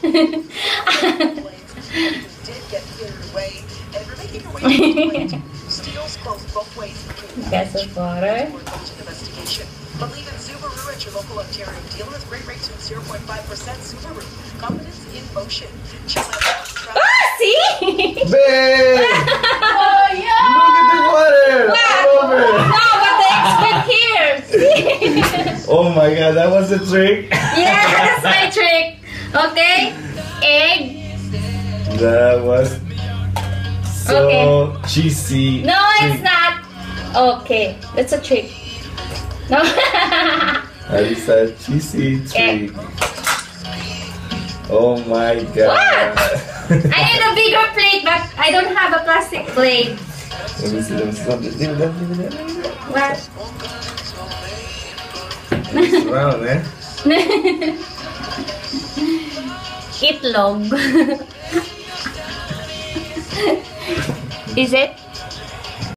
did get cleared away. And if you're making your way to the plate, steel's closed both ways between Glass of water. We're going to investigation. Believe in Subaru at your local Ontario dealer with great rates with 0.5% Subaru. Confidence in motion. Check out. Ah, see? Babe! oh, yeah. Look at the water! Wow. Over! No, but the expert here. Oh my god, that was a trick! yeah, that's my trick. Okay. Egg. That was so Okay. cheesy. No, it's trick. not. Okay, that's a trick. No. That is a cheesy trick. Oh my god. What? I need a bigger plate, but I don't have a plastic plate. let me see, let me see. Let me see, let me see, let me see. What? It's round, eh? Itlog. Is it?